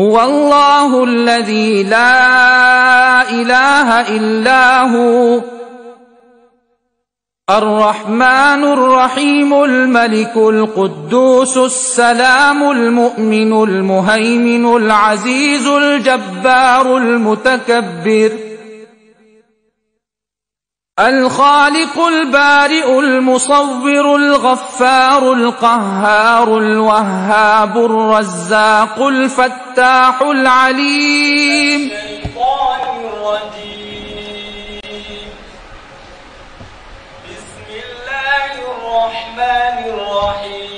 هو الله الذي لا إله إلا هو. الرحمن الرحيم الملك القدوس السلام المؤمن المهيمن العزيز الجبار المتكبر. الخالق البارئ المصور الغفار القهار الوهاب الرزاق الفتاح العليم. بسم الله الرحمن الرحيم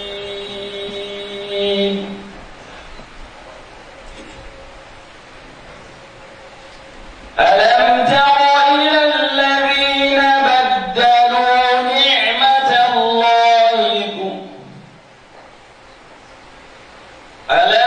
ألم تر Ela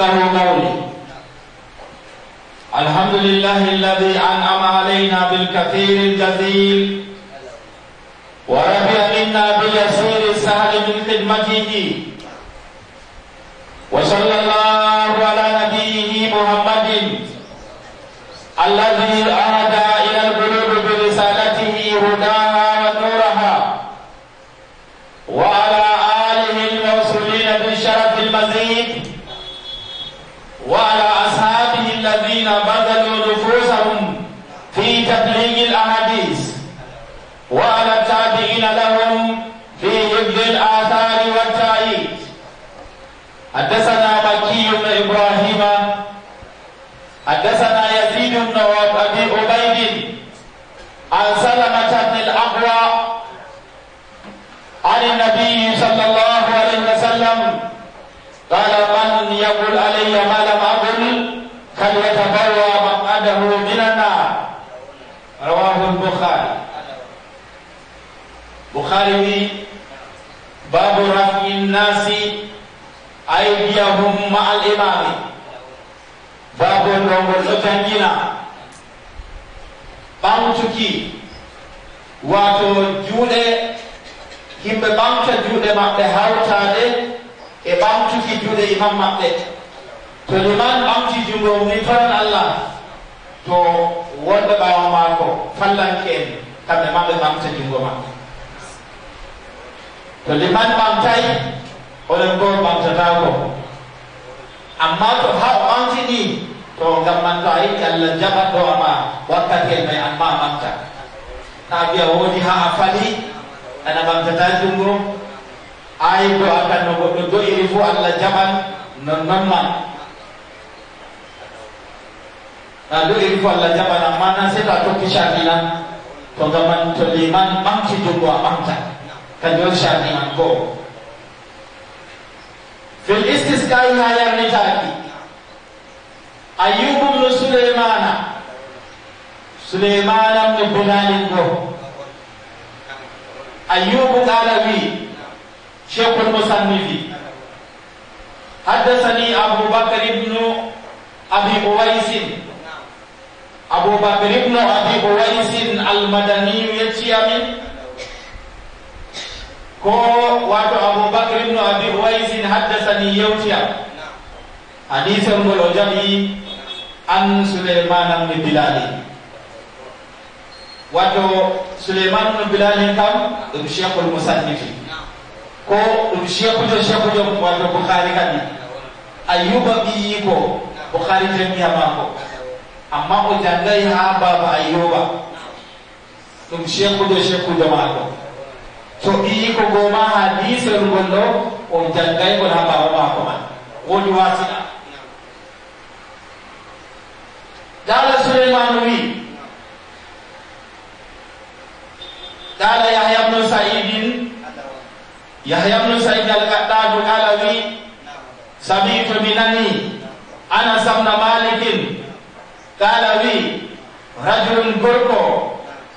يفقه قولي. الحمد لله الذي أنعم علينا بالكثير الجزيل ورفع منا باليسير السهل من خدمته وصلى bukhari wi babu rafi nasi aydiyahum ma al imami babol ɗongol ɗo jangina ɓamtuki wato juuɗe himɓe ɓamta juuɗe maɓɓe hawtaɗe e ɓamtuki juuɗe imam maɓɓe. To liman ɓamti jungo ni toran allah to wonɓe ɓaawo maako fallanke en kamɓe maɓe ɓamta jungo maɓɓe. Liman ɓamtay oɗon goo ɓamtatako amma to ha o ɓamtini to gamman to a yiɗi allah jaɓatɗo ama wakkatel may amma a ɓamta ta biya woodi ha a fali ana ɓamtata jungo ayi do akan do'iri fo allah jaɓan nonnon man na do'iri fo allah jaɓan amma nan sei to a tokki sardina to gaman to liman ɓamti jungo a ɓamta kanjum on sardi man goo fil istisqai ha yarnitaki ayyubu bnu suleymana suleymana bnu bulalin go ayyubu qala wi شيخ المصنف حدثني أبو بكر بن أبي أويس أبو بكر بن أبي أويس المدني يتيامي ko wato abubakar ibn abi uwaisin haddasani yawtiya hadisan jaɓi an suleiman ibn bilali wato suleiman ibn bilali kam ɗum cheikhul musannifi ko ɗum chekujo chekujo wato bukhari kadi. Ayyuba ɓiyi ko bukhari jamiya mako amma o jangay ha baba ayyuba ɗum chekujo chekujo mako to ɓiyi ko goma hadisel ngol ɗo o jangay ngol ha baba mako man woni wasiɗa قال سليمان وي قال يحيى بن سعيد يحيى بن سعيد القطان قال وي سمعت منني انس بن مالك قال وي رجل غرقو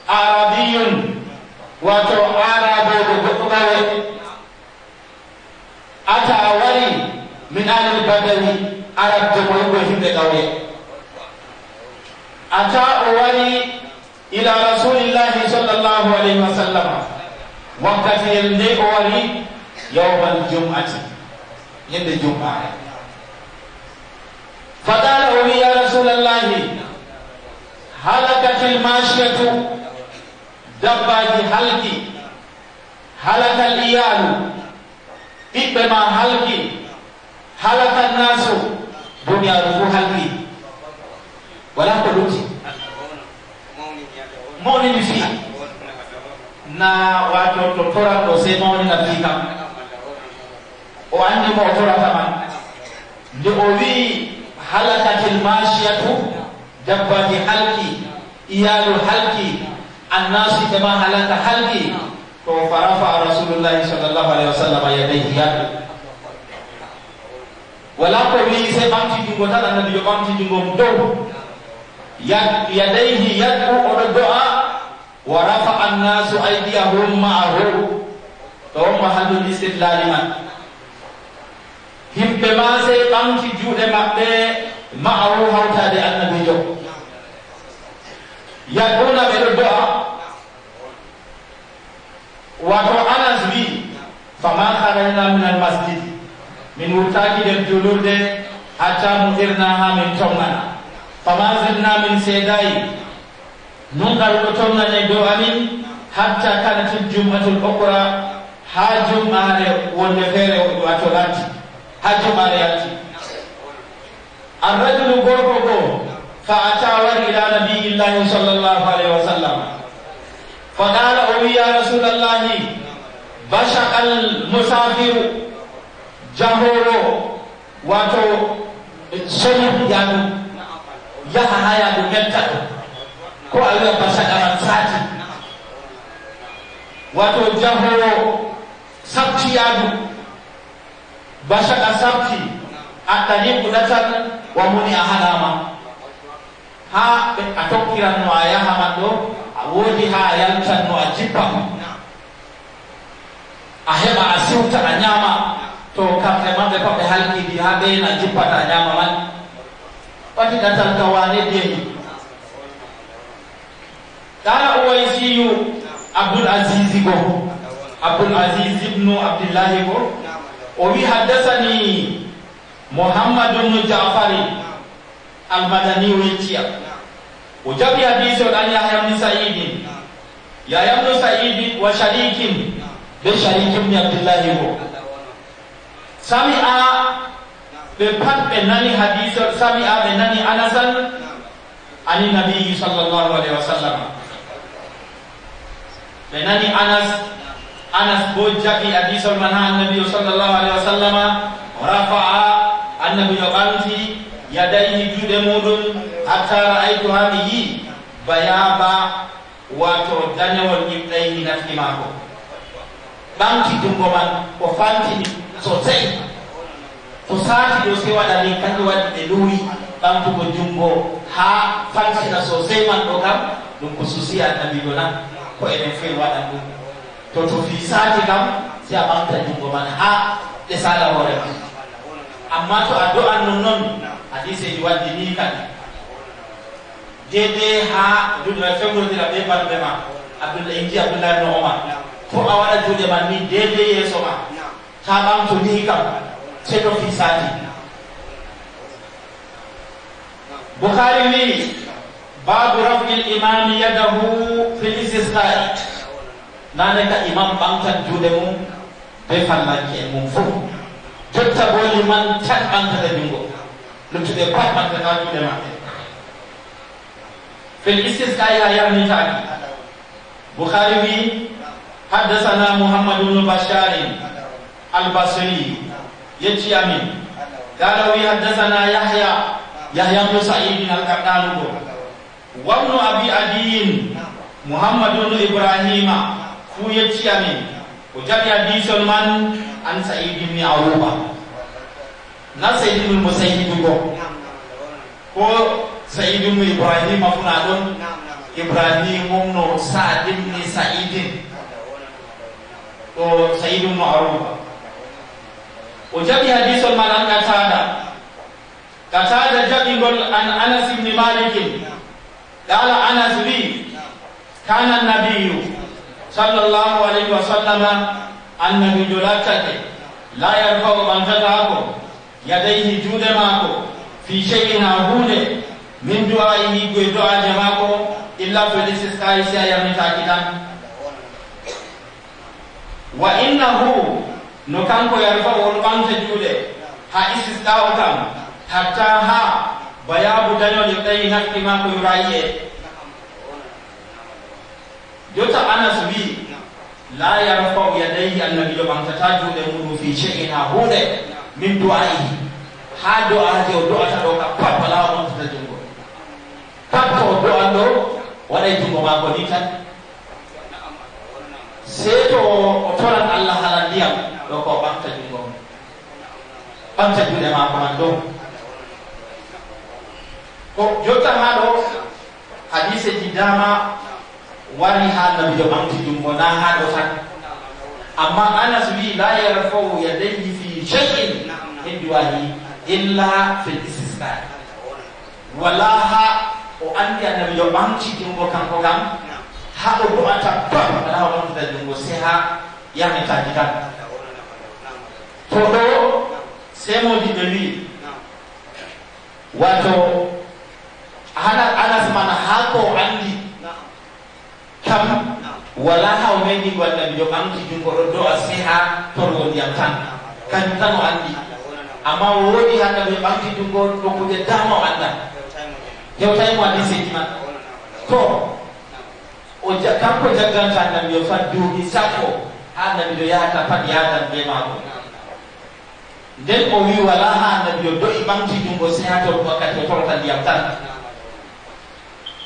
عربي وتو عرب غرقو اتى وري من أهل البدوي عرب جمعوا هم قوي اتى وري إلى رسول الله صلى الله عليه وسلم wakkatiyel nde o wari yawmal jum'ati yende jum'are faqala o wi ya rasulallahi halakati lmashiyatu dabbaji halki. Halakal iyalu tibbe ma halki. Halakal nasu. Dunia rufu halki. Wala ko luti moni misi na watu totora ko se moni na fika o oh, andi mo otora tama ndi o wi halakatil mashiyatu dabbaji halki iyalu halki. Farafa rasulullahi sallllahu alayhi wa sallam yadayhi yadu wala ko wi sai ɓamti jungo tan annabi yo ɓamti jungo dow yadayhi yadu oɗo do'a wa rafa'a an-nasu aydiyahum ma'ahu to on mahallul istidlali man himɓe ma sey ɓamti juuɗe maɓɓe ma'ahu hawtade annabijo yaduna ɓe ɗo do'a wato anas wi fama harajna min almasjid min wurtaki nder julurde hatta mo irna ha min tongana. Fama zidna min seedayi non ngal ɗo tongana dow amin hatta kanatil jumatul okra ha jumare wonde feere wato lanti ha jumare yalti arrajulu gorko go fa ata wari ila nabiyillahi sall llahu alayhi wa sallam. فقال عمي يا رسول الله بشق المسافر جهوره واتو شيء يعني يحها يعني ينتهي ko a yi ba sakaran sati wato jahoro sabti yadu ba shaka sabti a ɗari kudatar wa muni a halama ha a tokkiran wa ya hama ɗo a woodi haa yaltanno a jippa a heɓa a siwta a ñaama to kamɓe maɓɓe pat ɓe halkiidi haa ɓeyna jippata a ñaama man ɓati ɗatal ka waane deeni ɗara abdoul asisi go. Abdoul asis ibnu abdillahi go. O wi haddasani mouhammadu bnu jafari. Almadani o yecciya o jaɓi hadise o ɗan yahya bni saidin yahya bnu wa sharikin. Be shariki bni abdillahi bo sami a ɓe pat ɓe nani hadise sami a ɓe nani anasan ani nabiyi sallllahu alayhi wa sallam ɓe nani anas anas bo jaɓi hadise on man ha annabiyo sallllahu alayhi wa sallama rafa'a annabiyo ɓanti yadayhi juuɗe muɗum hatta raaitu hadhihi mi bayaba wato dañawol ñiɓɗayhi nafti maako ɓamti jungo man ko fantini sosai to saati ɗo se waɗani kanjum waɗi ɓe luwi ɓamtugo jungo ha fantina sosai man ɗo kam ɗum ko susi annabiɗo na ko enen fe waɗan ɗum to to fi saati kam si a ɓamta jungo man ha ɗe sala hoore ma amma to a do'an non noon hadiseji waddi ni kadi DBH Abdul Rafiq Guru tidak bebas bema Abdul Inji Abdul Norma. Ko awal tu dia mandi DBH sama. Kalam tu dihikam. Cepat fikir Bukhari ni bab rafil imam yadahu fil istisqa' nane ka imam bangtan jude mu be fanna ke mum fu tutta boli man tan bangta de dingo pat bangta na jude في الاستسقاء يا يعني تاني بخاري حدثنا محمد بن بشار البصري يجي امين قال وي حدثنا يحيى يحيى بن سعيد القطان وابن ابي عدي محمد بن ابراهيم كو يجي امين وجاب حديث من عن سعيد بن عروبه na سعيد بن المسيب ko Sa'idun Ibrahim aku adun. Ibrahim Umno Sa'din ni Sa'idin. Oh Sa'idun Ma'ruf Ujabi oh, hadis al-Malam kata ada. Kata jabi gol an Anas ibn Malik. Kala Anas li. Kana Nabi Sallallahu alaihi wasallam. An Nabi Jolakati La yarkau bantata aku. Yadaihi judema aku. Fi syekin abune min du'a'ihi goye do'aje mako illa felisis kayi si a yarmitaki tan wa innahu no kanko yarfa won ɓamta juuɗe ha istisqa o kam hatta ha bayabu dañol ɗayi nafti mako yurayi e jotta anas wi la yarfau yadayhi annabijo ɓamtata juuɗe muɗum fi shay'in ha hunde min du'a'ihi ha do'aje o do'ata ɗo ka pat wala o ɓamtata jungo to o do'an ɗo waɗay jungo mako ni tan sei to o toran allah hala ndiyam ɗo ko ɓamta jungo ɓamta juuɗe mako man ɗo ko jotta ha ɗo hadise ji dama wari ha nabijo ɓamti jungo na ha ɗo tan amma anas wi la yarfau yadayhi fi shay'in min duwahi illa fil istisqa. Wala ha o andi annabi yo ɓamti jungo kanko kam ha o do'ata pat wala ha o ɓamtata jungo se ha yamitaki tan to ɗo semoji ɓe wi wato hana anas mana ha ko andi kam wala ha o meɗi go annabi yo ɓamti jungo ɗo do'a se ha torgo ndiyam tan kañum tan o andi amma woodi hannde ɓe ɓamti jungo ɗokkude dama o anda hewtaymo mo hadise juma ko o kanko jagganta annabi o fa duuɓi sappo ha annabi ɗo yahata pat yadan be maako nden o wi wala ha annabi o do'i ɓamti jungo o ha ton wakkati o torota ndiyam tan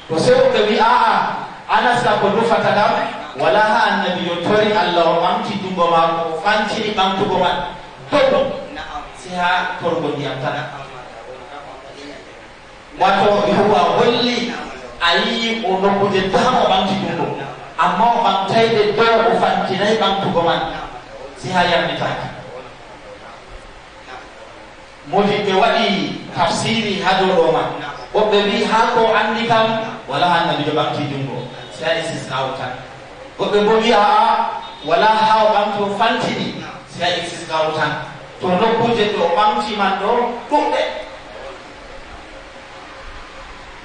to se oɓe wi aa anas kam ko dufata kam wala ha annabi yo tori allah o ɓamti jungo maako o fancini ɓamtugo man dow sey ha torgo ndiyam tan wato yowa holli a yii o nokkuje dama o ɓanti ɗum ɗum amma o ɓantayde dow o fantinayi ɓantugo man si ha yamnitaki modiɓe waɗi tafsiri ha dow ɗo man. Woɓɓe wi ha ko andi kam wala ha annabijo ɓamti jungo si ha istisna tan. Woɓɓe bo wi aa wala ha o ɓamti o fantini. Si ha istisna tan. To nokkuje ɗo o ɓamti man ɗo ɗuɓɓe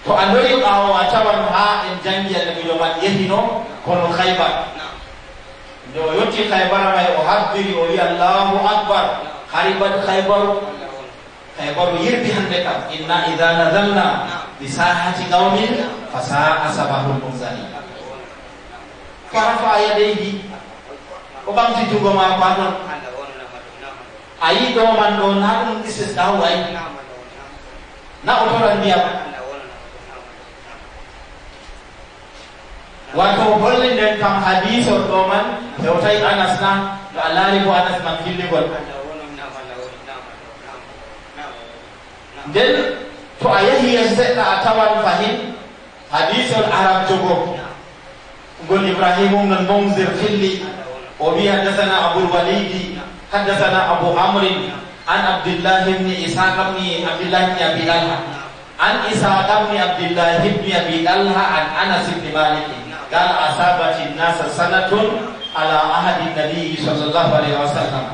to a lori ɓawo a tawan ha en jangi annabijo man yehino kono haybar nde o yetti haybara may o habbiri o wi allahu akbar. Hari bad haybaru haybaru yirbi hande kam inna ida nadalna bi sahati qawmin fa saa sabahul munzali farafa yadayhi o ɓamti jugo mako ha ɗon a yi ɗo man ɗo na ɗum isis ɗaw way na o toran ndiyam wato holle nden kam hadisol ɗo man hewtay anas na to a laari bo anas man filligol nden to a yahi yen seɗɗa a tawan fahin hadisol arab jogo ngol ibrahimu ngal monzir filli o wi haddasana abulwalidi haddasana abu amrin an abdillahi bni isaqa bni abdillahi bni abi dalha an isaqa bni abdillahi bni abi dalha an anas bni maliki قال أصابت الناس سنة على عهد النبي صلى الله عليه وسلم.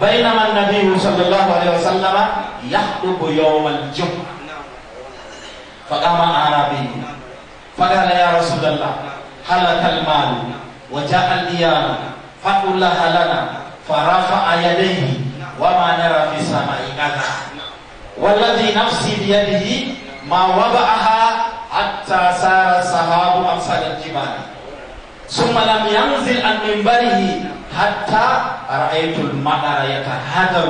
بينما النبي صلى الله عليه وسلم يخطب يوم الجمعة. فقام أعرابي. فقال يا رسول الله هلك المال وجاء الإيام فقل الله لنا. فرفع يديه وما نرى في السماء كذا والذي نفسي بيده ما وضعها حتى صار السحاب أمثال الجبال. ثم لم ينزل عن منبره حتى رأيت المطر يتهدر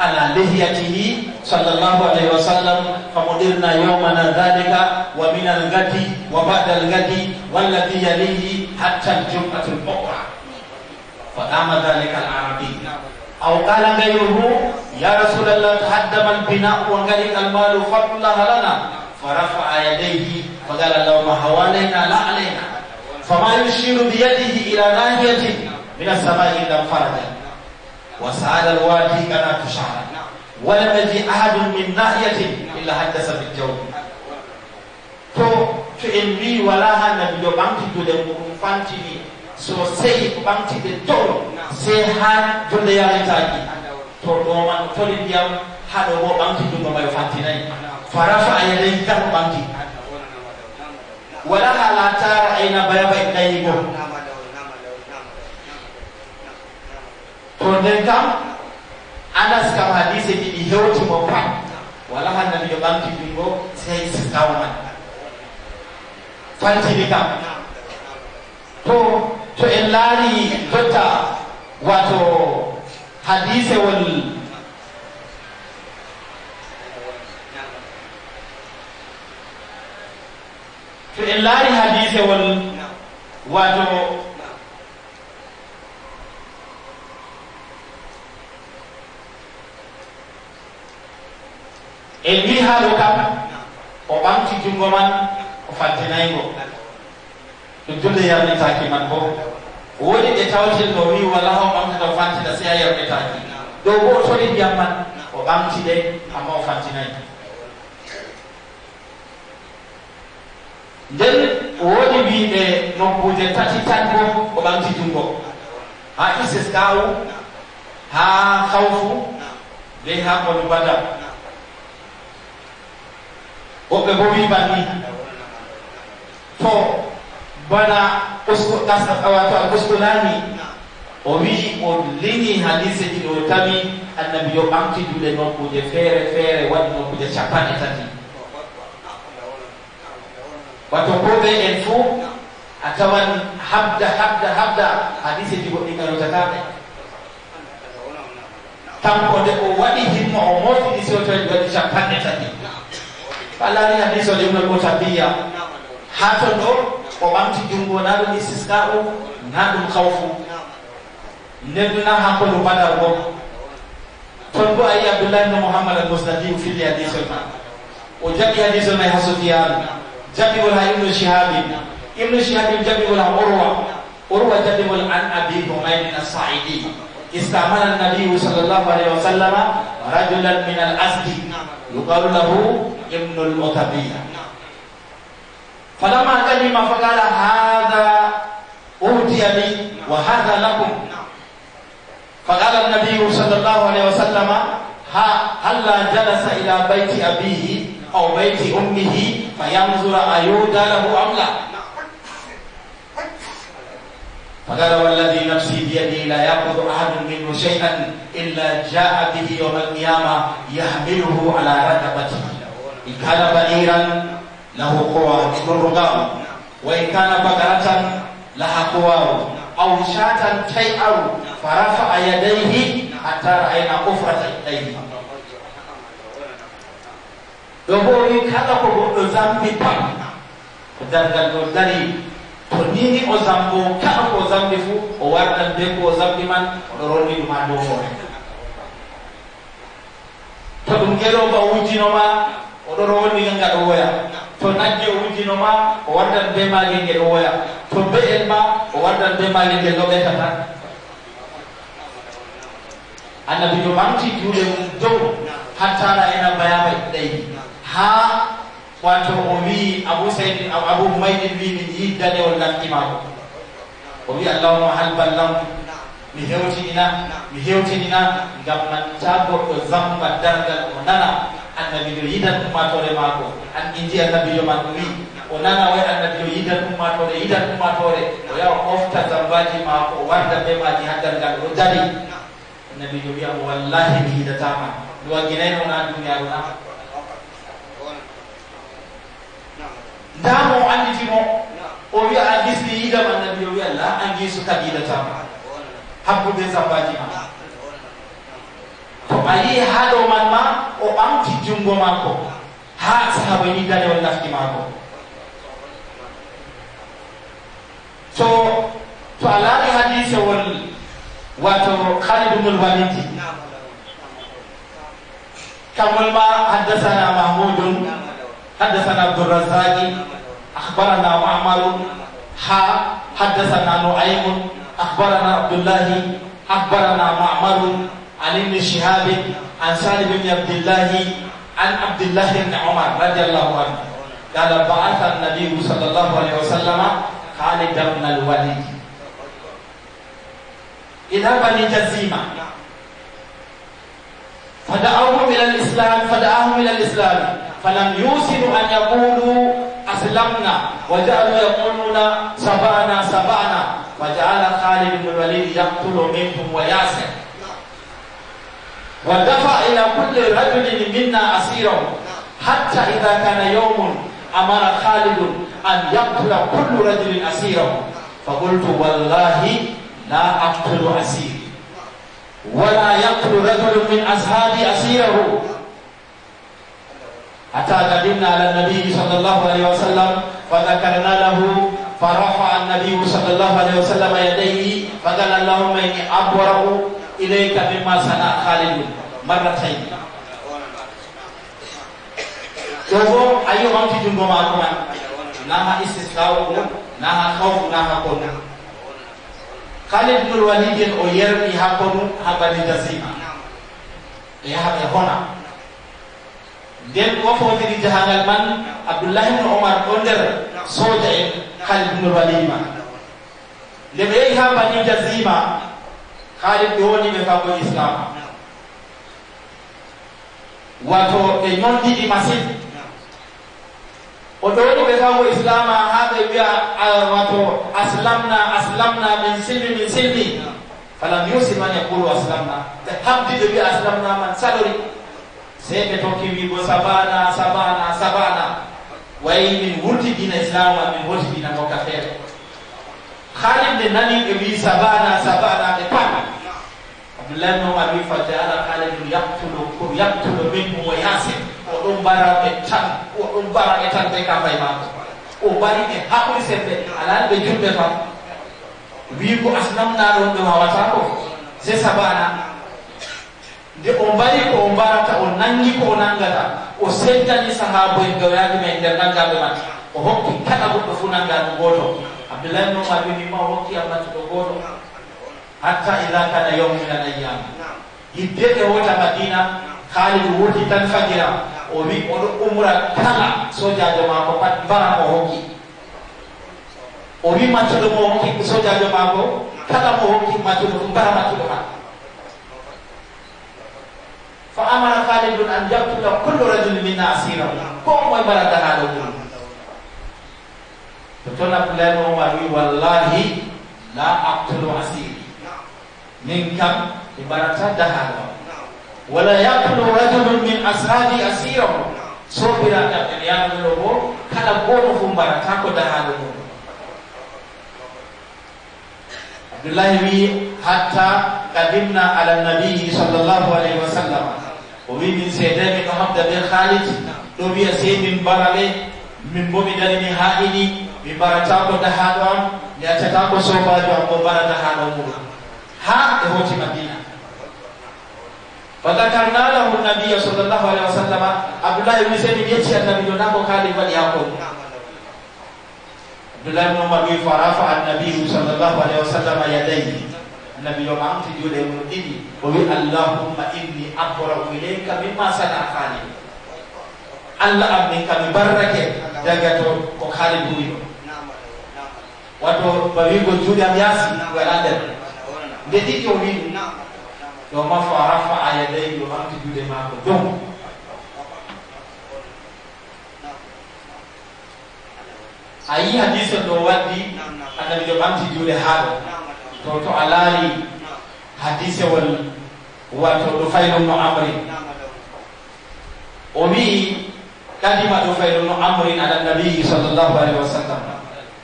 على لحيته صلى الله عليه وسلم. فمدرنا يومنا ذلك ومن الغد وبعد الغد والذي يليه حتى الجمعة الأخرى. فقام ذلك العربي. أو قال غيره يا رسول الله تهدم البناء وغرق المال الله لنا. فرفع يديه وقال اللهم هوانينا لا علينا. فما يشير بيده إلى ناحية من السماء إلا انفرد وسعد الوادي كما تشعر ولم يجي أحد من ناحية إلا حدث بالجو. تو تو ان ولا هان بيو بانتي تو دم فانتي سو سي بانتي تو. سي هان تو ديالي تاكي تو دوما تو ديام هادو بانتي تو ما يفانتي فرفع يديه تحت بنتي ولها لا ترى أين بيض إليه Tonden kam Anas kam hadise ɗiɗi hewtimo pat wala hannabi yo ɓamti ɗum bo sey tawman faltini kam. To to en laari jotta wato hadisewol to en laari hadisewol wato en wi haɗo kam o ɓamti jungo man o fantinaygo ɗum jolle yarnitaki man bo. Woodi ɗe tawtel ɗo wi wala o ɓamtata o fantina se a yarnitaki. Ɗo bo o tori ndiyam man o ɓamti ɗe amma o fantinayi then wɔn de bi ɛ nɔpɔdze tatsitsa gbɔ ɔba ŋuti dun gbɔ ha isis kawo ha hawfo de ha kɔnubada wɔpɛ bɔbi bani fɔ bana osko kasa awato oskolani owi olini hadise ti o tabi annabi yo ɓamti juuɗe nɔpɔdze fɛɛrɛ fɛɛrɛ waɗi nɔpɔdze capane tati wato elfu atawa habda habda habda hadise jigo kanko nde o waɗi himma o motini sewtoen waɗi capanɗe tati alani hadise o limnol mutabiya ha ton ɗo o ɓamti jungo na ɗum istisqa u na ɗum kawfu ndenduna na hakkodu badar bo ton bo ayi abdoulahi no mouhammad al musnadiu filli hadisol ma o jaɓi hadisol may ha sofiyan ibnu shihabin ibnu shihabin jaɓigol ha urwa urwa jaɓigol an abi humaynin assaidi استعمل النبي صلى الله عليه وسلم رجلا من الأسد يقال له ابن المتبية فلما قدم فقال هذا أوتي لي وهذا لكم. فقال النبي صلى الله عليه وسلم هلا جلس إلى بيت أبيه أو بيت أمه فينظر أيودى له أم لا؟ فقال والذي نفسي بيدي لا يأخذ أحد منه شيئا إلا جاء به يوم القيامة يحمله على رقبته. إن كان بعيرا له قوى ابن الرقام وإن كان بقرة لها قوى أو شاة تيأر فرفع يديه حتى رأينا قفرة يديه ɗo bo wi kala ko goɗɗo zambi pat. Dargal ɗo dari. To nini o zambo kala ko zambi fuu o wardan be ko o zambi man oɗo rolli ɗum ha dow hoore to ɗum geɗoba wujinoma oɗo rolliga nga ɗo woya. To nagge o wujinoma o wardan be mage nge ɗo woya. To be'el ma o wardan be mage nge ɗo ɓetata. Annabi jo ɓamti juuɗe mum dow hattara ena bayama ɗiɗayiɗi ha wato o wi abou sayd abou humaydin wi min yii danewol lamɗi o wi allahuma hal ballamtu mi hewtinina mi hewtinina ngam natta goɗɗo zamba dargal o nana annabijo yidan ummatore maako. An indi annabijo man wi o nana way annabijo yidan ummatore yidan ummatore. O yawa ofta zambaji maako o warda be maji ha dargal o dari. Annabijo wiyamo wallahi mi yidatama mi wagginayno na duniyaaru na. ndamo o annditimo o wiya a gisni yiidam annabi o wiya la a giisu kadi yiɗatama habbude sabbaji ma. To a yii haa dow man ma o ɓamti junngo maako haa sahaba ni danewol nafki maako. So to a laari hadisewol wato halidumul walidi kamol ma haddasana mahmudun حدثنا عبد الرزاق أخبرنا معمر ها حدثنا نعيم أخبرنا عبد الله أخبرنا معمر عن ابن شهاب عن سالم بن عبد الله عن عبد الله بن عمر رضي الله عنه. قال بعث النبي صلى الله عليه وسلم خالد بن الوليد. إلى بني جزيمة. فدعوهم إلى الإسلام فدعاهم إلى الإسلام. فلم يوصلوا أن يقولوا أسلمنا وجعلوا يقولون سبعنا سبعنا. فجعل خالد بن الوليد يقتل منهم وياسر. ودفع إلى كل رجل منا أسيره. حتى إذا كان يوم أمر خالد أن يقتل كل رجل أسيره. فقلت والله لا أقتل أسيري. ولا يقتل رجل من أصحابي أسيره. حتى قدمنا على النبي صلى الله عليه وسلم فذكرنا له فرفع النبي صلى الله عليه وسلم يديه فقال اللهم إني أبرأ إليك مما صنع خالد مرتين. Dogo ayo mamti jungo ma ko man naha istisqaw ko naha khawf naha ko Khalid bin Walid o ko ha bani jasima ya e hona nden o fotiri jahangal man abdoullahi ibne omar ɗo nder soja en halid ibne walima nde ɓe yehi ha bani jasima halid ɓe woni ɓe fago islam wato ɓe ñondiɗi masine o ɗo woni ɓe fago islama ha ɓe wiya wato aslamna aslamna min silmi min silmi falam yusi man yaqulu aslamna ɓe habdi ɓe wiya aslamna man salori sey ɓe tokki wigo sabana sabana sabana wayi min wurti dina islam min wurti dina mokka feere haalid nde nani ɓe wi sabana sabana ɓe pat abdoulahi no umar wi fa jaala haalidum yaktulu yaktulu minhum wa yasin o ɗum mbara ɓe tan o ɗum mbara ɓe tan ɓe kafay mako o mbari ɓe haɓɓuri sembe alaani ɓe julɓe tan wigo asnamnaɗon ɓe wawata ko se sabana nde o mbari ko o mbarata o nangi ko o nangata o seddani sahabo en ma men nder nangaɓe man o hokki kala goɗɗo fu nanga ɗum goto abdoullahi no ma winima o hokki ammatuɗo goto hatta ida kana yawmu min al ayyam hidde ɓe wota madina haalid wurti tan fajira o wi oɗo umra kala sojajo mako pat mbara o hokki o wi maccuɗo mo hokki sojajo mako kala mo hokki maccuɗo fu mbara maccuɗo ma amara khalidun an yaqtula kullu rajulin minna asirahu ko moy barata hado mum to ton abdoulahi mo umar wi wallahi la aqtulu asiri min kam e barata dahado wala yaqtulu rajulun min ashabi asirahu sobiraɗam en yanuno bo kala goto fu mbarata ko dahado mum abdoullahi wi hatta qadimna ala nabiyi sallllahu alayhi wa sallam o wi min seedemi ɗo habda be khalid ɗo wiya sey min mbarale min bo mi darini ha ɗiɗi mi mbarata ko dahaɗo am mi accata ko sobajo am bo mbara dahaɗo muɗum ha e hoti madina فذكرنا له النبي صلى الله عليه وسلم عبد الله بن سعيد يتي النبي نako kali wadi yako عبد الله بن عمر فرفع النبي صلى الله عليه وسلم يديه Nabi orang angkat dia ini. wabi Allahumma inni abrau ilaih kami masa. Allah amin kami barake jaga tu kok hari Wato itu. go bagi gua jadi amiasi, Dia ada. Jadi kau ni, ya kau mahu arafa dia dari mulut itu. Hadis yang doa di, anda bijak bantu dia dari annabi ɗo ɓamti juuɗe haaɗo to to a laari hadisewol wato ɗo fayno no amri o wii kadima ɗo fayno no amrin ala nabiyi sallllahu alayhi wa sallam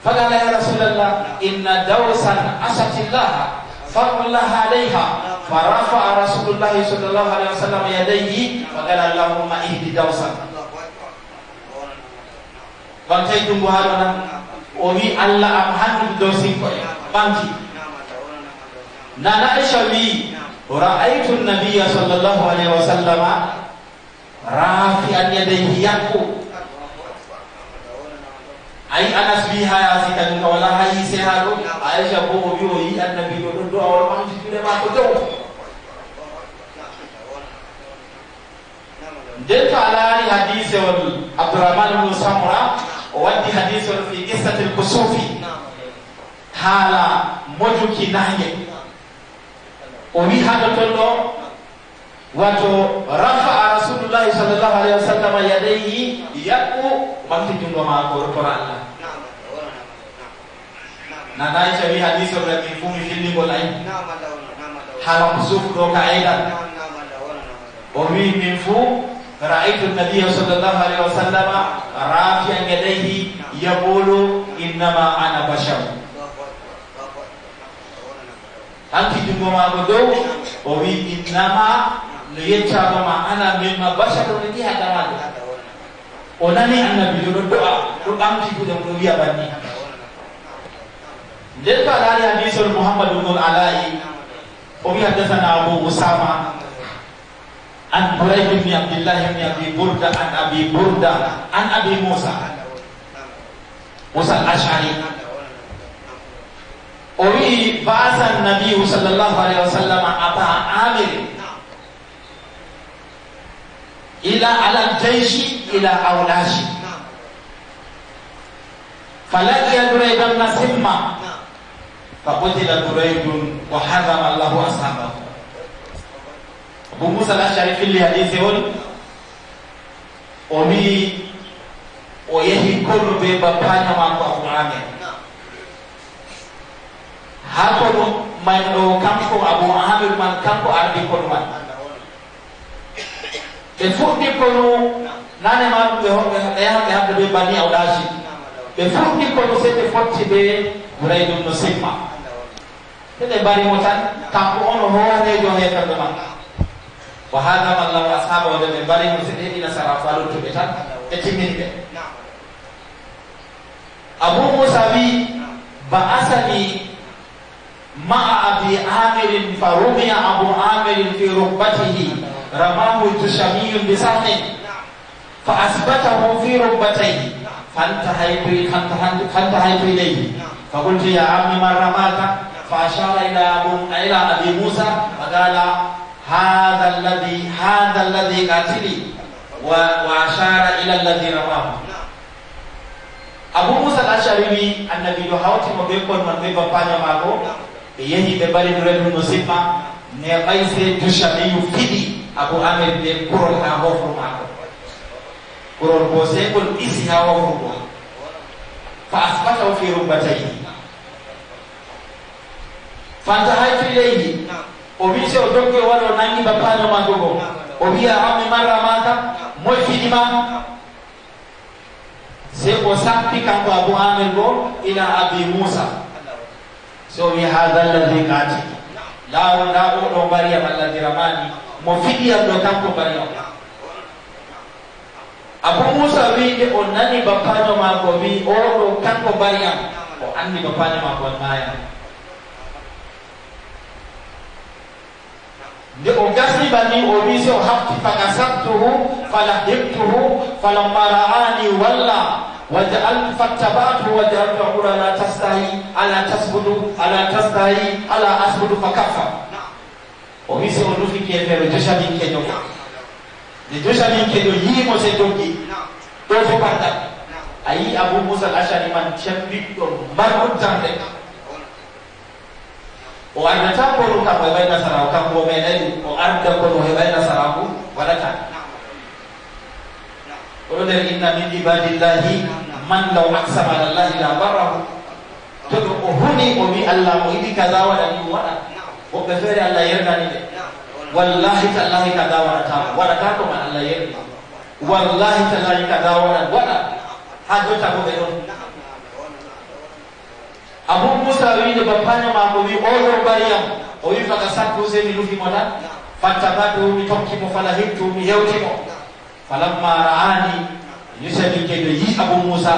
faqala ya rasulallah inna dawsan asatillaha farqullaha alayha فرفع رسول الله صلى الله عليه وسلم يديه وقال اللهم اهد دوسا bantay dungu haɗona o wi allah am hannude dow sinkoye ɓanti نانا ننعشوي رأيت النبي صلى الله عليه وسلم رافعا يديه يقو أي أنا سبيها يا سيدنا ولا هاي سهل أي شابو بيوهي النبي يقول دعا ورمان جسدنا ما تجو دلت على حديث عبد الرحمن بن سمرة ودي حديث في قصة الكسوفي هذا موجو كي نهيه haɗo ton ɗo wato rafa'a rasulullahi sallllahu alayhi wa sallam yadayhi yaɓɓu ɓamti jungo maako tora allah nanaica wi hadisewol ɗa min fu mi fillingol ay haala kusufu ɗo ka aydan o wi min fu رأيت النبي صلى الله عليه وسلم رافعا يديه يقول إنما أنا anki jumbo ma bodo o wi innama liyata ma ana min ma basha to ni hata ma o nani anna bi do doa ko anki ku jumbo liya bani jil ka ali hadis muhammad ibn alai o wi hada sana abu usama an burayb bin abdullah bin abi burda an abi burda an abi musa musa al-ash'ari. وفي بعث النبي صلى الله عليه وسلم ابا عامر. إلى على الجيش إلى أولاش. فلقي دريد بن سمة. فقتل دريد وحزم الله أصحابه. abu musa al-ashari filli hadise on o wi o yehi kollu be bappaño ha ko ɗum man ɗo kanko abou ahamid man kanko ardi ko ɗuman ɓe fuɗɗi ko no nane ma ɗum ɓe yahaɓe hande ɓe bani awɗaji ɓe fuɗɗi ko no sey ɓe fotti ɓe wuray ɗum no simma. Te ɓe mbarimo tan kanko on hoorejo hekarɓe man. Wa hadama llahu ashaba wode ɓe mbarimo seɗe ɗi nasara fa luttuɓe tan ɓe timminɓe. Abou moussa wi ba asani fa rumiya abu amirin fi rukbatihi ramahu tushamiyun bi sahmin fa asbatahu fi rukbatayhi فانتهيت اليه فقلت يا عمي من رماك؟ فأشار إلى ابو إلى أبي موسى فقال هذا الذي هذا الذي قاتلي. وأشار إلى الذي رماه. أبو موسى لو هاوتي mo be kon man be be yehi ɓe mbaɗi ɗuren ɗum no sippa ne ɓayse duchamiyu fiɗi abou amir ɓe kurol ha hofu mako. Kurol go kul ɗisi ha hofu go fa asbata fi rumbatayhi fantahaytu ileyhi o wi se o dogge o nangi bappaño mandogo o wiya ami mata maka moy fiɗima se o sappi kanko abu amir go ila abi moussa hada alladi kati laaru nda oɗo mbariyam allah diramani mo fiɗiyam ɗo kanko mbariyam abu musa wiide o nani bappaño maako wi oɗo kanko mbariyam o andi bappaño maako on maya nde o gasni banni o wi so hafti fakasabtuhu falahibtuhu falamma ra'ani walla وجعلت فاتبعته وجعلت أقول ألا تستحي ألا تسجد ألا تستحي ألا أسجد فكفى. وميسي ونوفي كيف رجوشا من كيدو رجوشا من كيدو يمو سيدوكي توفو باتا أي أبو موسى الأشعري من شمبيك مرمون o ardata kono kam o heɓay nasaraku kanko o meeɗayi o arda kono o heɓay nasaraku waɗata oɗo nder inna min ibadillahi من لو أقسم على الله لا بره تدعوني أمي الله مهدي كذا ولا نيوانا وبفعل الله يرنا والله تالله كذا ولا تام ولا تام الله يرنا والله تالله كذا ولا ولا هذا تابو بدون أبو موسى وين بابانه ما أبو بي أول بريام أو يفعل كسر كوزي نلوفي مانا فانتبهوا ميتوم كيمو فلاهيم فلما رعاني ñu seetu jéggé yi abu moussa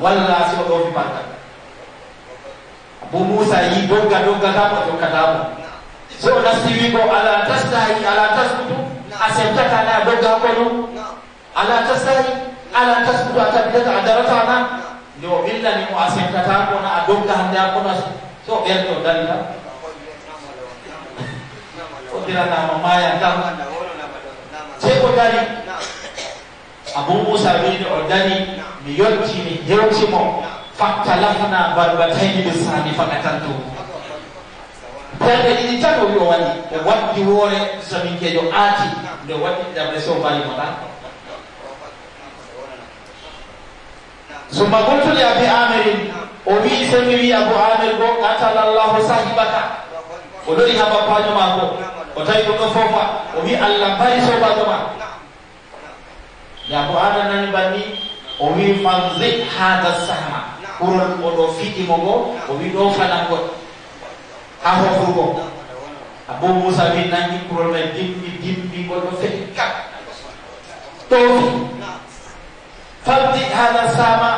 wala si do fi barka abu moussa yi bo ga do ga dama do ka dama so na si wi ko ala tasdai ala tasbutu ase tata na bo ga ko no ala tasdai ala tasbutu ata bi ta darata na no illa ni mu ase tata ko na ado hande handa ko na so gel to dalila ko dira na mamaya ce ko dali abou moussa wiide o dari mi yotti yettimi hewtimo fattalafna barbatayni ɓe sani fakatantu. Perɗe ɗiɗi tan o wi o waɗi ɓe waddi woore sominkejo aati nde waɗi ɗamre so bari mo tan. Summa goltuli abi amirin o wi se wi abou amir go atala llahu sahibaka? O ɗori ha bappajo maako o tawi ɗum ɗo fofa o wi allah mbari sobajo ma. yaako hada nani banni? O wi fanzi hada sahma. Ɓurol oɗo fiɗimo go o wi ɗo falangol ha hofrugo abou moussa wi nangi ɓurol may dimɓi dimɓigol ɗo feƴi kap. Ɗofi fabdik hada sama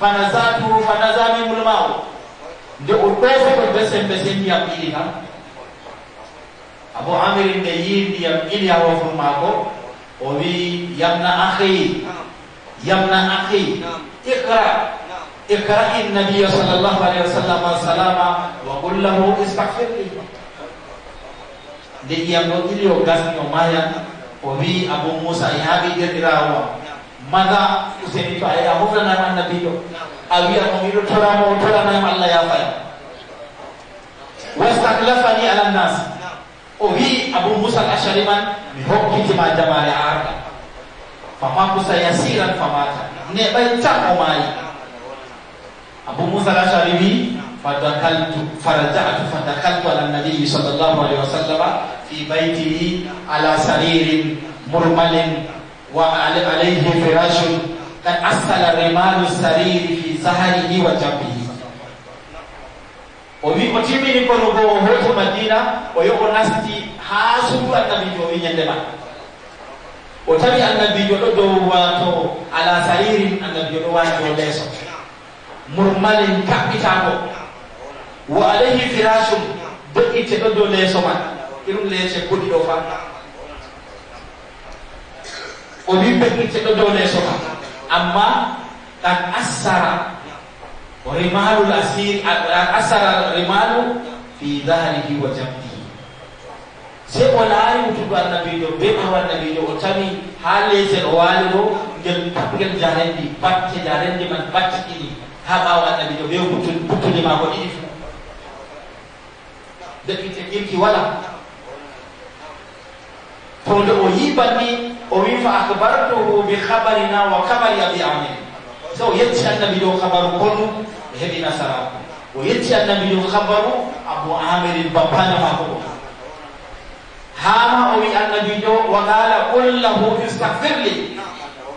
fanazatuhu fanazamimul ma o nde o ɗofi ɗo besen besen ndiyam ɗiɗi kam. Abo amiri nde yi ndiyam ɗiɗi ha hofru maako. وبي يا أخي يا ابن أخي اقرأ اقرأ النبي صلى الله عليه وسلم سلاما وقل له استغفر لي دي يا ابن إلي وقاسم ومايا وبي أبو موسى يهابي دي دراوة ماذا حسيني فأي أبو فلنا من نبيه أبي أبو ميرو تلامو تلامو الله يا فأي واستغلفني على الناس moussa al ashari man mi hokkitima jamare arɗa famakusa yasiran famata neɓay tan o maayi abou moussa al ashari wi fadakaltu farajatu fadakaltu ala nabiyi sall llahu alayhi wa sallama fi baytihi ala saririn murmalin وعليه فراش قد أسل رمال السرير في زهره وجنبه o wi o timmini kono goo o hoto madina o yo o nasti haa suudu annabijo o wi ñande ma. O tawi annabijo ɗo dow wato ala saririn annabijo ɗo wani dow leeso. Murmalin kaɓɓitaako wo alayhi firasum doƴƴitte ɗo dow leeso man. Irum leese goɗi ɗo fa. O wi beƴƴitte ɗo dow leeso ma. Amma ɗan assara rimalu asir asara rimalu fi dahrihi wa jambihi se o laari wutugo annabijo be ɓawa annabijo o tawi ha lesel o waali ɗo ngel tapgel jarendi batte jarendi man batte ɗiɗi ha ɓawa annabijo ɓe buttude maako ɗiɗi fu defite irki wala to nde o yibanni o wi fa akbartuhu bi habarina wa kabari abi amir so o yecci annabijo habaru konu mako ɗo hama o wi annabi ɗo wa qala qul lahu istahfirli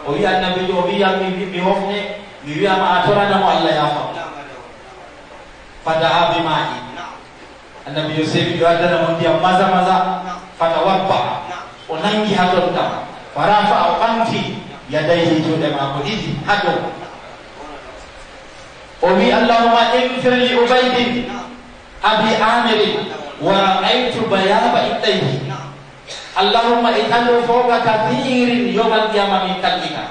o wi annabi ɗo o wiyam mi mi hofne mi wiyama a toranamo allah yafa fadaa bi ma'i annabi yo sewi ɗo addana mo ndiyam maza maza fata wabba o nangi ha ton tam farafa o ɓamti yadayhi juuɗe mako ɗiɗi ha dow yawma alqiyama min kalbika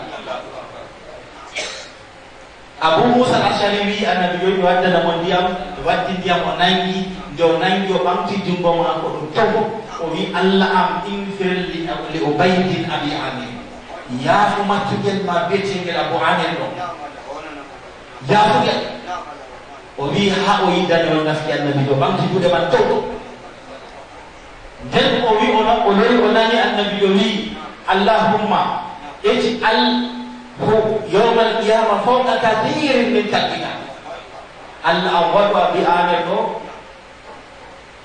abu musa ashari wi annabi yo ɓe waddana mo ndiyam ɓe waddi ndiyam o nangi nde o nangi o ɓamti jungo mako ɗum togo o wi allah am infir li li ubaydin abi amir yaafu mattugel ma biyetegel abu amir ɗo Jauh ke? Oli hak dan orang nafian nabi tu bang jibu depan tu. Dan oli ona oli ona ni an nabi oli Allahumma ej al hu yom al kiam fok akadir min takina al awal wa bi anetu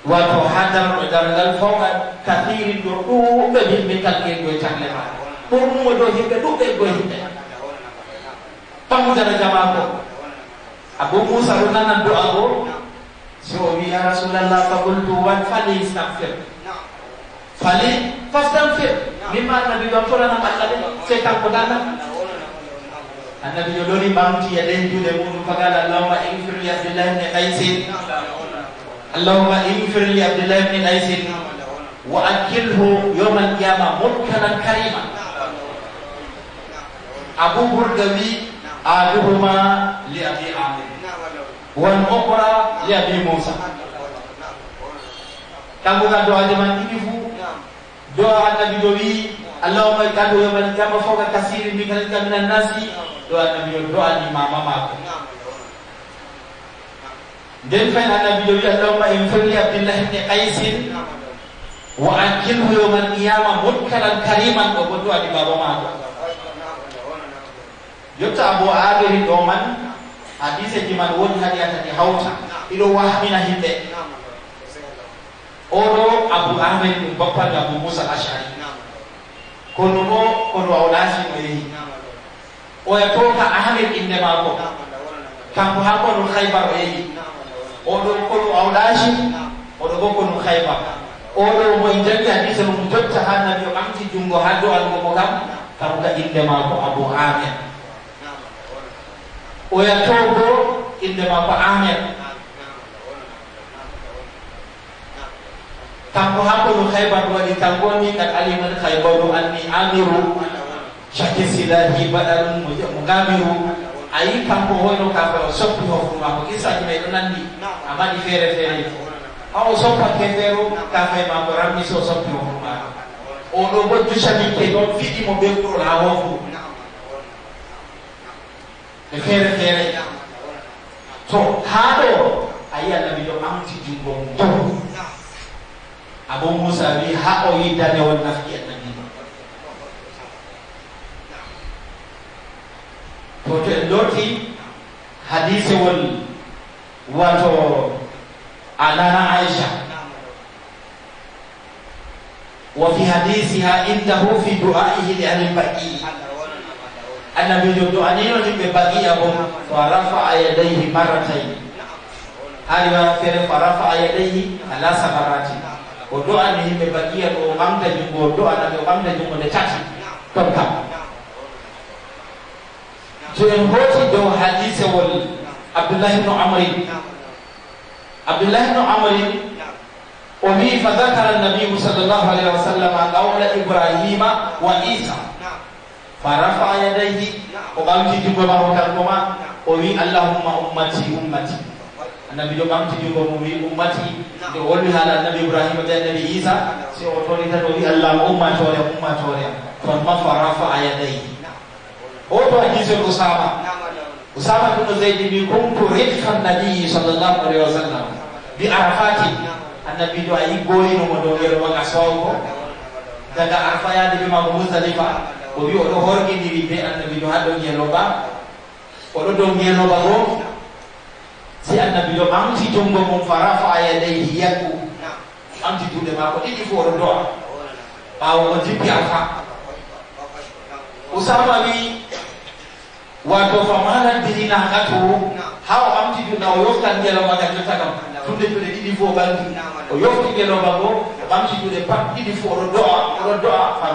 wa tuhadar dan al fok akadir durku min min kita. gue cakle mah. Pun mau dohite tu kan gue. Pang jangan jamaah abu musa ɗo nanan du'a go so o wi ya rasulallah faqultu wan fali stagfir fali fastagfir mimma annabi ɗon toranam allah ɗe sey kanko danam annabi yo lori ɓamti e ɗen juuɗe muɗum fagal allahuma infir li abdillah ibne qaysin allahuma infir li abdillah ibne qaysin wa akkilhu yawma wan opera ya di Musa kamu ga doa jaman ini bu, doa Nabi Dawi Allahumma kadu ya man kama kasih kasiri bi kalika minan nasi. Doa Nabi Dawi doa di mama mama. Dan fa ana bi Allah Allahumma ya infir li ya Abdullah bin Qais wa ajilhu yawm al-qiyamah mutkalan kariman wa doa di baba mama. Yuta Abu Adi Hidoman. hadiseji man woni haɗi atati hawta iɗo wahmina himɓe. Oɗo abou ahmed ɗum bappal abou moussa ashari kono mo kono awlasi laasimo yehi. Oya e to ka ahmed inde mako kanko ha kono haybar o yehi. Oɗo kono awlasi oɗo bo kono haybar oɗo moye jangi hadise mum jotta ha nabi o ɓamti junngo ha do algomo kam kanko ka inde mako abou ahmed. ويتوبوا عندما طعامه Tangguh aku lu khaybar dua di tangguh ni Kat aliman khaybar lu anni amiru. Syakir silahi badan mengamiru Ayi tangguh hoi lu kapal Sopi hofu mahu Isa jimai lu nandi Amat di fere fere Aku sopa keferu Kakai mahu rami so sopi hofu mahu Ono buat tu syakir ke Don fiti mobil kuru lah hofu e feere feere to ha ɗo ayi annabi ɗo amti jungo mum dow abu musa wi ha o yiddane won nafki annabi to to en loti hadisewol wato anana aicha wa fi hadisiha indahu fi du'aihi li ahli baqi riwaya feere fa rafa'a yadayhi ala samarati o do'ani yimɓe baqiya ɗo o ɓamta jungo o do'anaɓe o ɓamta jungo nde tati ton kam so en hooti dow hadisewol abdoullahi bnu amrin abdoullahi bnu amrin o wi fa dakara nabiyu sall llahu alayhi wa sallam qawla ibrahima wa isa ɓamti jungo mum wi ummati nde o wolwi haala annabi ibrahima ɓe annabi isa si o tori tan o wi allahma ummatore ummatore ton ma fa rafa yadayhi o to hadisel usama usama ɗum no zeydi wi kuntu ridfa nabiyi sallllahu alayhi wa sallam bi arafati annabi ɗo a yi goyinomo dow yero waga sowgo daga arfa yaade ɓe mako musdalifa o wi oɗo horgidiri be annabijo ha ɗon yenoba oɗo dow yenoba bo si annabijo ɓamti jungo mum fa farafa yadayhi yakku ɓamti juuɗe maako ɗiɗi fo oɗo do'a ɓawo o jippi alfa. Usama wi wato fa dirina hakatu ha o ɓamti juuɗa o yoftan ngeloma ga jotta kam tunde juuɗe ɗiɗi fo o ɓalti. O yofti ngeloma bo o ɓamti juuɗe pat ɗiɗi fo oɗo do'a oɗo do'a fa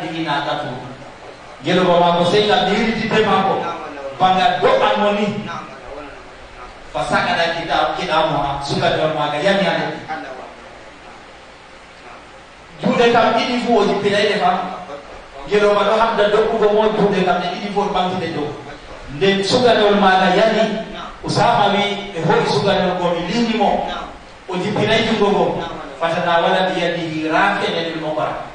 dirina hakatu gelo ba mako sey na diri di de mako banga do amoni pasaka da kita kita mo suka do maga yani yan jude ta idi fu o di pelele ba gelo ba do habda do ko mo jude ta idi fu ba ngi de do de suka do maga yani usama wi e ho suka do ko di limi mo o di pelele jugo go fasa da wala di yan di rafe ne di mo ba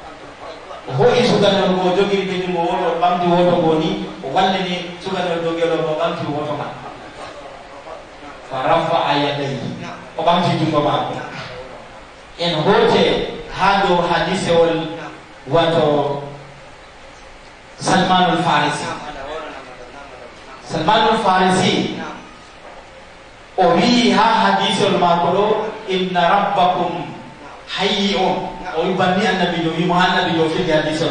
o hoƴi sukaneol ngo jogiri kedi mo woto o ɓamti woto ngo ni o wallini sukaneol dogeɗo mo ɓamti woto ma fa rafa'a yadayhi o ɓamti jungo maako. En hote ha dow hadisewol wato salmanul farisi. Salmanul farisi o wii ha hadisewol maako ɗo inna rabbakum hayyi on ويبني النبي يوم النبي يوم في الحديث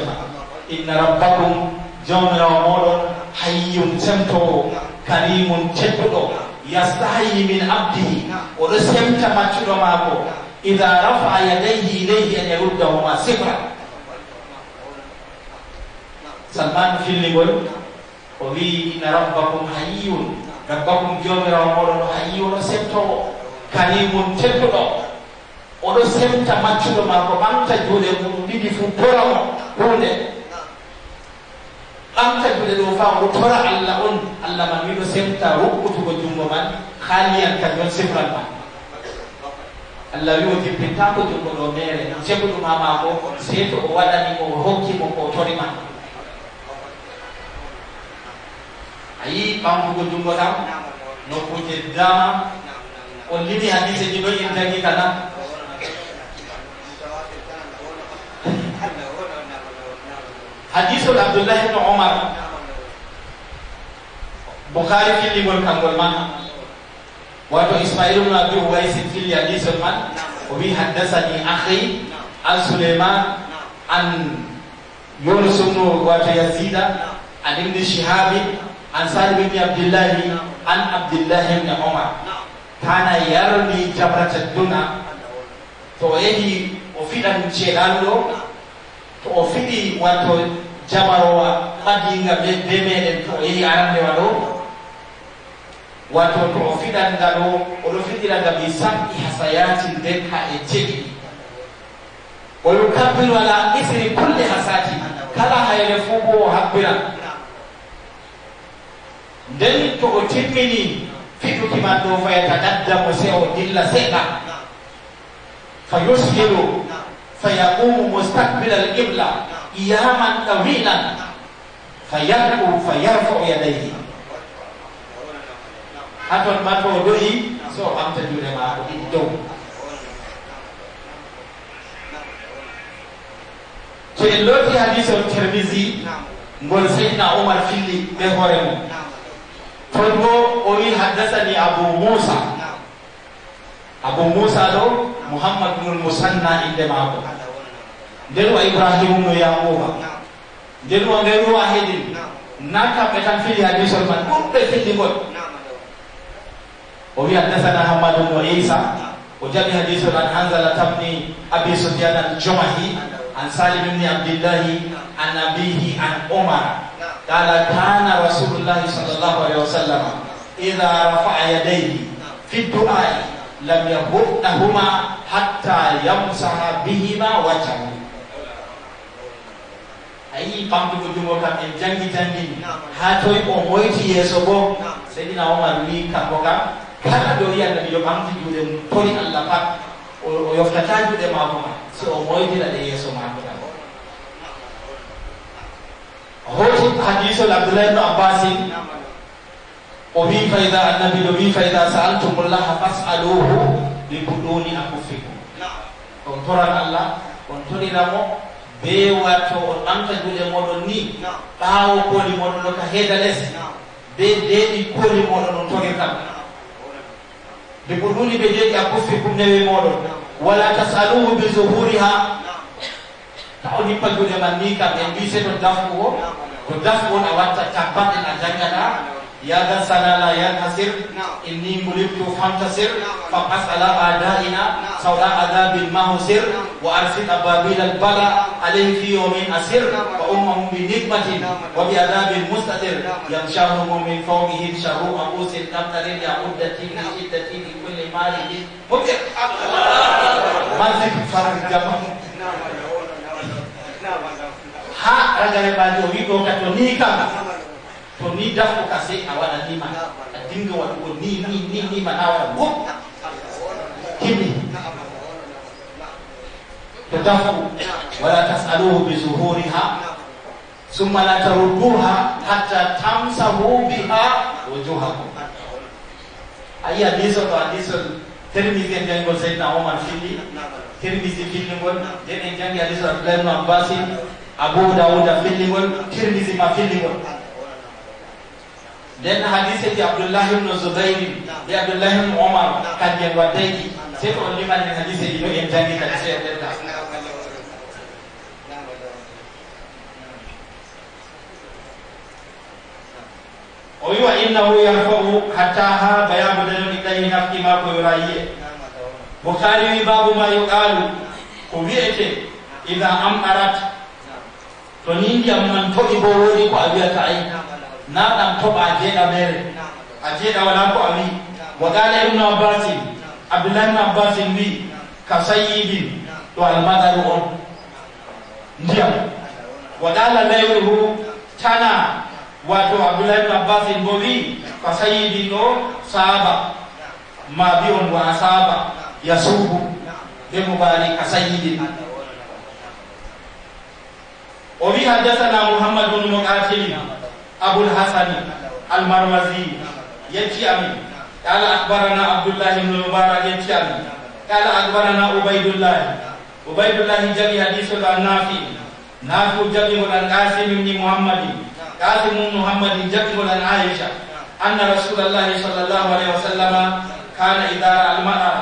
إن ربكم جون رامور حي سمتو كريم تبدو يستحي من عبده ورسم تمتر ماكو إذا رفع يديه إليه أن يردهما سفرا سلمان في اللي وفي إن ربكم حي ربكم جون رامور حي سمتو كريم تبدو oɗo semta maccuɗo maako ɓamta juuɗe mum ɗiɗi fu tora mo hunde ɓamta juuɗe ɗo fa oɗo tora allah on allah man wiɗo semta rukkutugo jungo man haaliyan kañum sifran ma allah wi o jippintako jungo ɗo mere ceɓuɗum ha maako sei to o waɗani o hokkimo ko torima a yi ɓamtugo jungo ɗam nokkuje dama on limi hadise ji ɗo in tangi kana hadisol abdoullah ibne omar boukhari filligol kangol man wato ismail ibne abi uwaisin filli hadisol man o wi haddasani ahi an suleiman an yunus ibnu wato yazida an ibni shihabi an salim ibni abdillahi an abdillahi ibne omar kana yarni jabrata duna to o yehi o fiɗan ceeɗalu ɗo to o fiɗi wato jamarowa ɓadinga be be meɗen to yehi arandewa ɗo wato to o fiɗanga ɗo oɗo fiɗiranga bi sab'i hasayati nden ha e jeɗiɗi o yukabbiru ala isri kulle hasati kala hayre fuu bo o habbiran nden to o timmini fiɗuki man ɗo fa yataqaddamu se o dilla seɗɗa fa yushiru fa yaqumu mustaqbila al qibla qiyaman tawilan fa yarku fa yarfau yadayhi haton ma to o do'i so o ɓamta juuɗe maako ɗiɗi dow to en looti hadise o termisi ngol seydna oumar filli ɓe hoore mum toon bo o wi haddasani abou moussa abou moussa ɗo mouhammad nul musanna inde maako wa ibrahimu no yaquba nden o ngeru a heɗin na kamɓe tan fili hadisol man ɗuɓɓe filligol o wi haddasana hammadou no isa o jaɓi hadisol an hanzala tabni abi sofian al jomahi an salim ibni abdillahi an abihi an omar قال كان رسول الله صلى الله عليه وسلم إذا رفع يديه في الدعاء لم يهدهما حتى يمسح بهما وجهه ayi ɓamtugo jungo kam en jangi jangini ha toy o moyti yeeso bo. Seydina omar wi kanko kam kala ɗo yiya nabi yo juuɗe mum tori allah pat o yoftata juuɗe maako ma si o moytira ɗe yeeso maako kam hoti hadisol abdoulah ibnu abbasin o wi fa ida annabi ɗo wi fa ida saaltumullaha fasaluhu bi buɗuni akufikum on toran allah on toriramo be watto o ɓamta juuɗe moɗon ni ɓaawo kooli moɗon ɗo ka heeda les. Be deeɗi kooli moɗon on togirtam nde ko ɗuni ɓe deeɗi a kuffi kumnewe moɗon. Wala tasaluhu bi zuhuriha. Ta o nippa juuɗe man ni kam en mbi se to dafgu o. To dafgu on a watta tabbat a jangata. يا ذا السنا لا ينتصر إني ملكت فانتصر فقس على أعدائنا. سواء عذاب ما هو سر وأرسل أبابيل البلاء عليه في يوم أسر وأمهم بنقمة وبعذاب مستتر. يغشاهم من فوقهم شر أبوس كمتر يعودتي لشدتي لكل مالك مبير ما ذكر فرق جمع ha ragare baji o wi ɗo ka to ni kam to ni dafo ka sai a waɗa nima a dinga waɗugo ni ni ni na waɗa gum himmi to dafo wala tasaluhu bi zuhuriha. Summa la tarudduha hatta tamsahu biha wujuhakum. Ayi hadiso to hadiso termisi en jangol seydna omar filli termisi fillingol nden en jangi hadiso abdoulahi ibnu abbasin. Abou dawuda fillingol termisi ma fillingol then hadith ya abdullah ibn zubair ya abdullah ibn umar kad yalwadaiki sai ko liman ne hadith ya ibn jani kad sai da oyuwa innahu yarfa'u hatta ha bayanu dalil ilayhi nafki ma ko yurayi bukhari babu ma yuqalu ko wiyete idha am arat to ni ndiyam man to ibo wodi ko a wiyata na ɗam toɓa a jeeɗa mere a jeeɗa wala ko a wi wa qala ibnu abbasin abdoulah ibnu abbasin wi ka sayyidin ɗo almadaru on ndiyam wa qala tana. Wato abdoulah ibnu abbasin bo wi ka sayyidin ɗo saaba ma bi on wa asaba yasubu. Be mubari ka sayyidin o wi haddathana muhammad bnu أبو الحسن المروزي يتيامي قال أخبرنا عبد الله بن المبارك يتيامي قال أخبرنا عبيد الله. عبيد الله جميع حديث عن نافع جميع عن قاسم بن محمد. قاسم بن محمد جميع عن عائشة أن رسول الله صلى الله عليه وسلم كان إذا رأى المرأة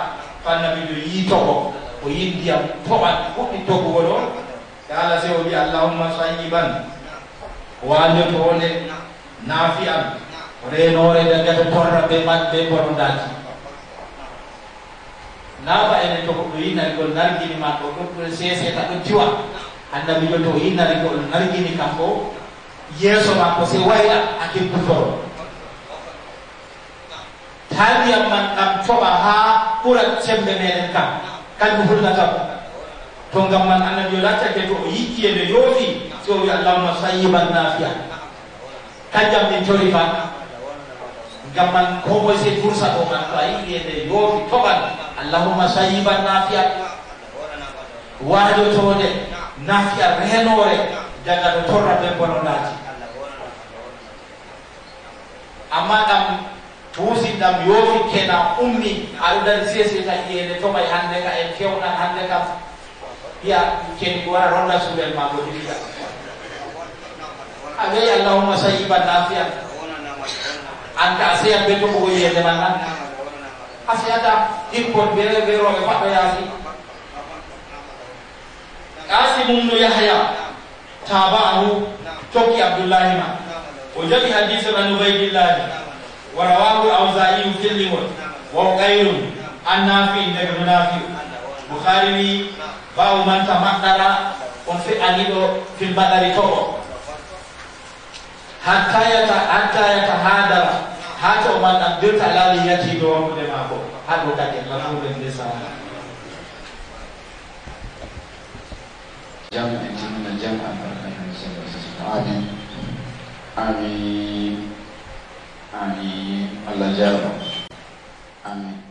فالنبي يتوب ويندي طبعا ويتوب ولو قال سيدي اللهم صيبا waajo to wone naafi am reenoore de ngeta torra ɓe maɓɓe bonodaaji naaba ene toko ɗo yinarigol nargini ma ko ɗo ɗo seese ta ɗo jiwa annabijo to yinarigol nargini kanko yeeso ya, makko si wayla a kebbutoro taa ndiyam man ɗam coɓa haa ɓura sembe meɗen kan, kam kañum hulnatam to ngam man annabi o laccake to o yikki e no yoofi so wi allahuma sayiban nafiya kanjam ɗin cori fan ngam man ko moye se fursa o man to a yiɗi e nde yoofi toɓan allahuma sayiban nafiya waajotode nafiya reenore daga to torra ɓe bononaaji amma ɗam tuusi ɗam yoofi kena ummi aɗo ɗan sesita iyende toɓay hannde ka en fewnan hannde kam Ya, bikin kuara ronda sambil mabuk juga. Ada yang Allahumma sayyiban nafiyan. Anda asyik betul mukul dia dengan kan? Asyik ada himpun bela bela orang apa yang asyik? Kasih Yahya, Tabahu, Choki Abdullah ma. Ujali hadis dan ubay bilal. Warawahu wa Ufilimun, Wakayun, Anafi dengan Anafi. Bukhari Bau mantap makdara Unfi anilo fil badari toko Hatta yata Hatta yata hadara Hatta man abdilta lali yati doa mune mabo Hatta kati lalu den desa. Jam ajin na jam Amin. Amin. Amin. Allah jalan Amin.